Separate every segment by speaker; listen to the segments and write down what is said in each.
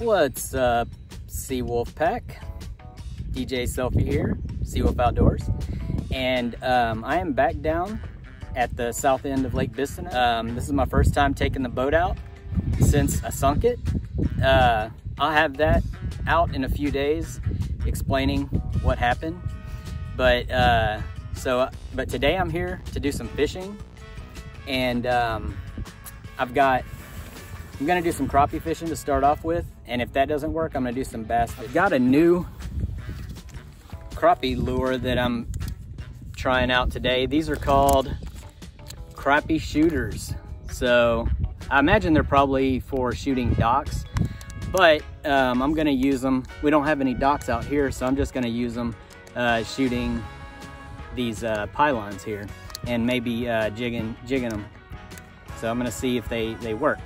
Speaker 1: What's up, Cwulf Pack? DJ Selfie here, Cwulf Outdoors. And um, I am back down at the south end of Lake Bistineau. Um, this is my first time taking the boat out since I sunk it. Uh, I'll have that out in a few days explaining what happened. But uh, so, but today I'm here to do some fishing and um, I've got, I'm gonna do some crappie fishing to start off with. And if that doesn't work, I'm gonna do some bass. I've got a new crappie lure that I'm trying out today. These are called crappie shooters. So I imagine they're probably for shooting docks, but um, I'm gonna use them. We don't have any docks out here, so I'm just gonna use them uh, shooting these uh, pylons here and maybe uh, jigging, jigging them. So I'm gonna see if they, they work.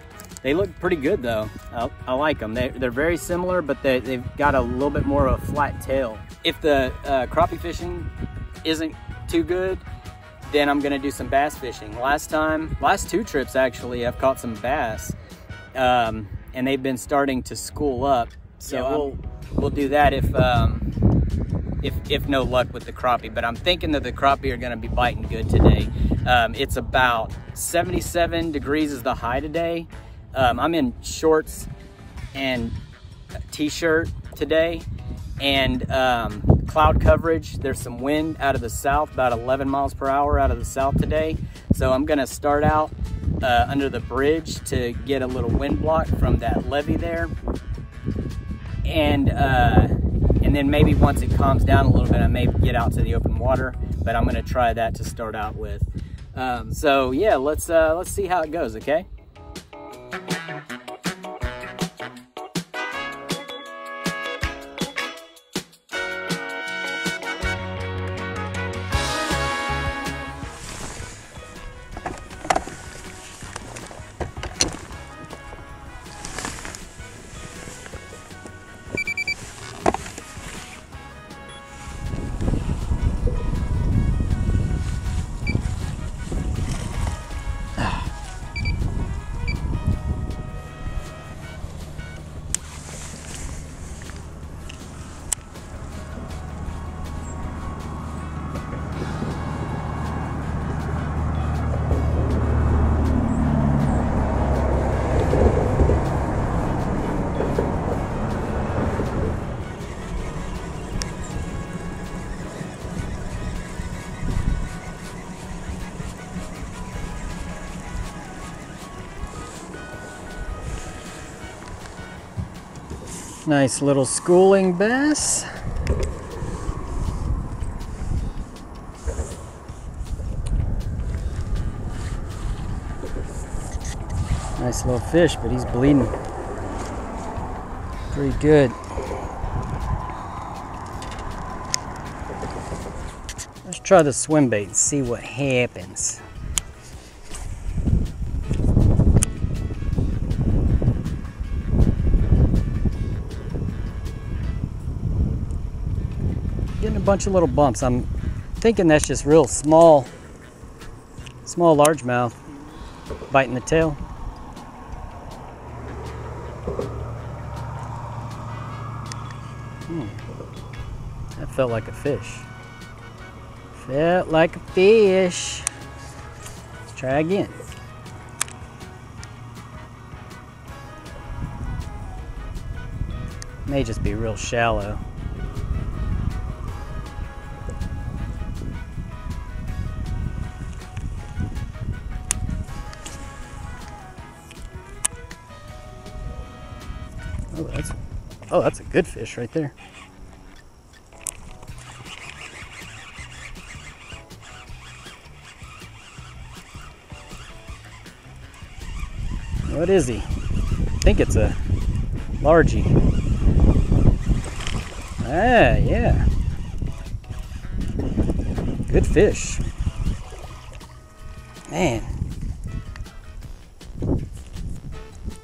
Speaker 1: They look pretty good though. I, I like them. They, they're very similar, but they, they've got a little bit more of a flat tail. If the uh, crappie fishing isn't too good, then I'm gonna do some bass fishing. Last time, last two trips actually, I've caught some bass um, and they've been starting to school up. So yeah, we'll, we'll do that if, um, if, if no luck with the crappie, but I'm thinking that the crappie are gonna be biting good today. Um, it's about 77 degrees is the high today. Um, I'm in shorts and t-shirt today and um, cloud coverage. There's some wind out of the south, about 11 miles per hour out of the south today. So I'm gonna start out uh, under the bridge to get a little wind block from that levee there. And, uh, and then maybe once it calms down a little bit, I may get out to the open water, but I'm gonna try that to start out with. Um, so yeah, let's, uh, let's see how it goes, okay? Nice little schooling bass. Nice little fish, but he's bleeding pretty good. Let's try the swim bait and see what happens. Bunch of little bumps. I'm thinking that's just real small, small largemouth biting the tail. Hmm. That felt like a fish. Felt like a fish. Let's try again. May just be real shallow. Oh, that's oh, that's a good fish right there. What is he? I think it's a largie. Ah, yeah. Good fish. Man.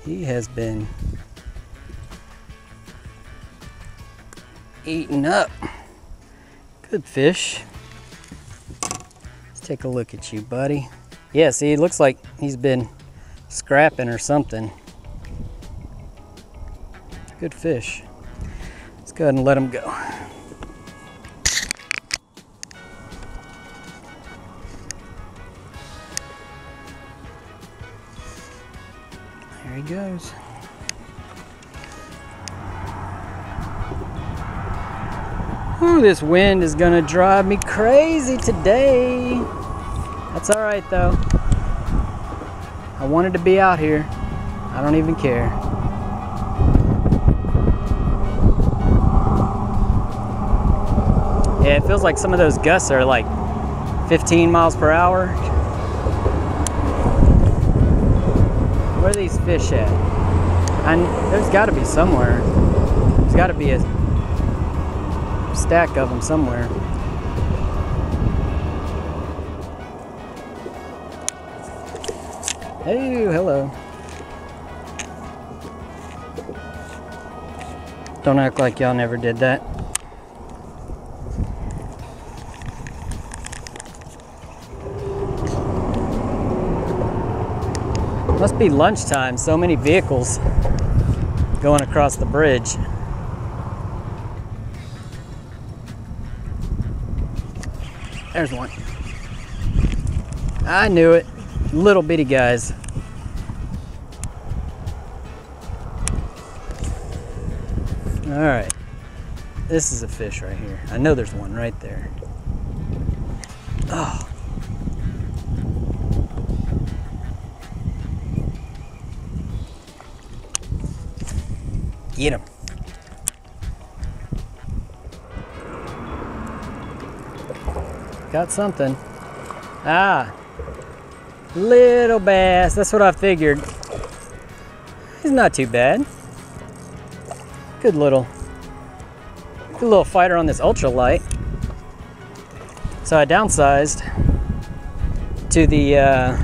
Speaker 1: He has been eaten up. Good fish. Let's take a look at you, buddy. Yeah, see, it looks like he's been scrapping or something. Good fish. Let's go ahead and let him go. There he goes. Ooh, this wind is gonna drive me crazy today. That's all right though. I wanted to be out here. I don't even care. Yeah, it feels like some of those gusts are like 15 miles per hour. Where are these fish at? And there's got to be somewhere. There's got to be a stack of them somewhere. Hey, hello. Don't act like y'all never did that. Must be lunchtime, so many vehicles going across the bridge. There's one. I knew it. Little bitty guys. All right. This is a fish right here. I know there's one right there. Oh. Get him. Got something. Ah. Little bass. That's what I figured. He's not too bad. Good little, good little fighter on this ultralight. So I downsized to the uh,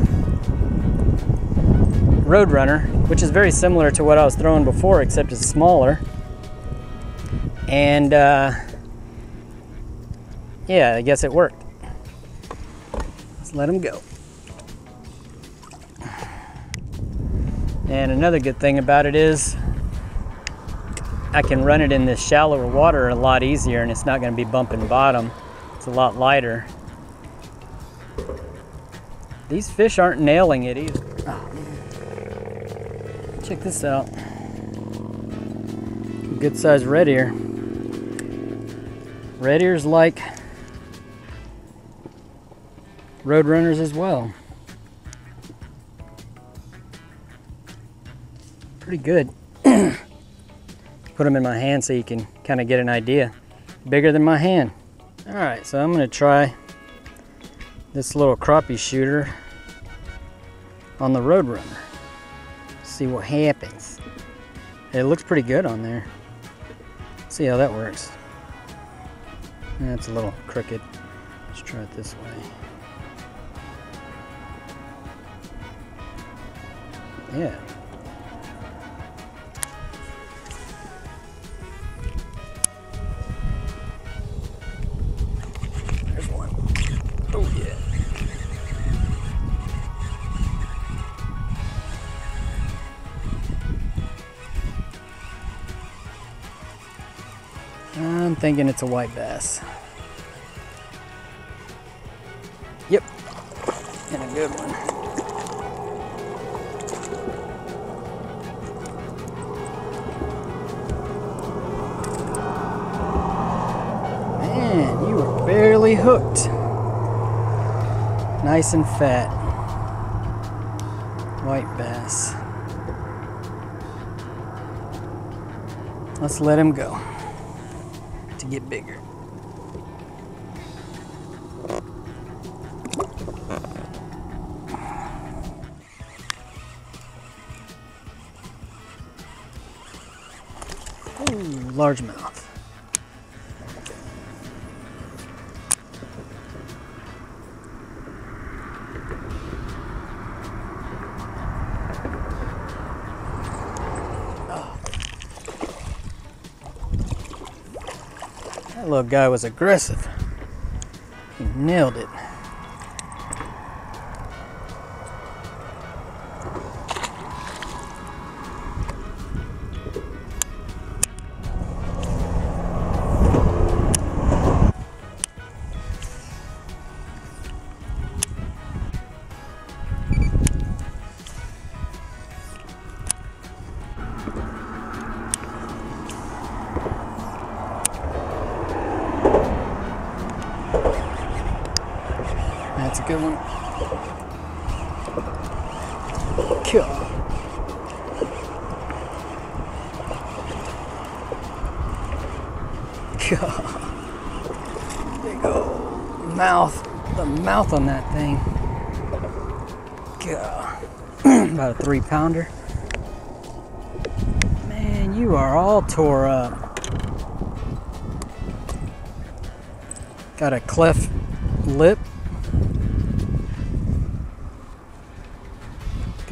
Speaker 1: Roadrunner, which is very similar to what I was throwing before, except it's smaller. And uh, yeah, I guess it worked. Let him go. And another good thing about it is I can run it in this shallower water a lot easier and it's not going to be bumping bottom. It's a lot lighter. These fish aren't nailing it either. Check this out. Good size red ear. Red ears like Roadrunners as well. Pretty good. Put them in my hand so you can kind of get an idea. Bigger than my hand. All right, so I'm gonna try this little crappie shooter on the Roadrunner. See what happens. It looks pretty good on there. See how that works. That's a little crooked. Let's try it this way. Yeah. There's one. Oh yeah. I'm thinking it's a white bass. Yep. And a good one. Barely hooked. Nice and fat. White bass. Let's let him go to get bigger. Ooh, largemouth. Little guy was aggressive. He nailed it. Good one. Kill. God. Big old mouth. The mouth on that thing. God. About a three pounder. Man, you are all tore up. Got a cleft lip.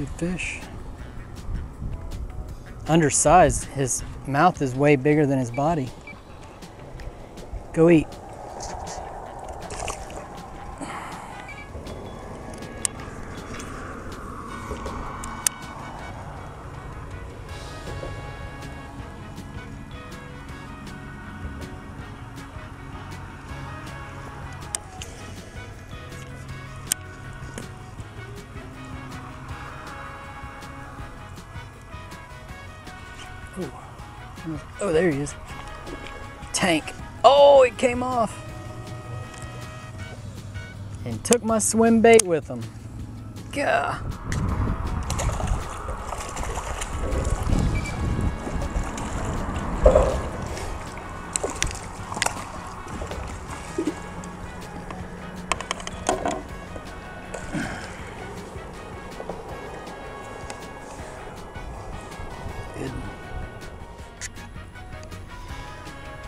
Speaker 1: Good fish. Undersized. His mouth is way bigger than his body. Go eat. Oh, there he is. Tank. Oh, it came off. And took my swim bait with him. Gah.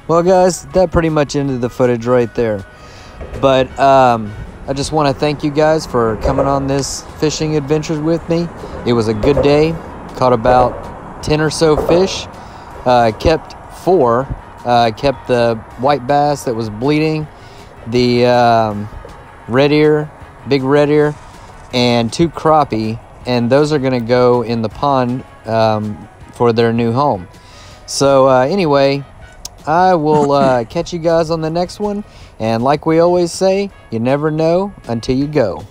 Speaker 2: Well, guys, that pretty much ended the footage right there. But um, I just want to thank you guys for coming on this fishing adventure with me. It was a good day. Caught about 10 or so fish. Uh, kept four. Uh, kept the white bass that was bleeding, the um, red ear, big red ear, and two crappie. And those are going to go in the pond um, for their new home. So, uh, anyway, I will uh, catch you guys on the next one. And like we always say, you never know until you go.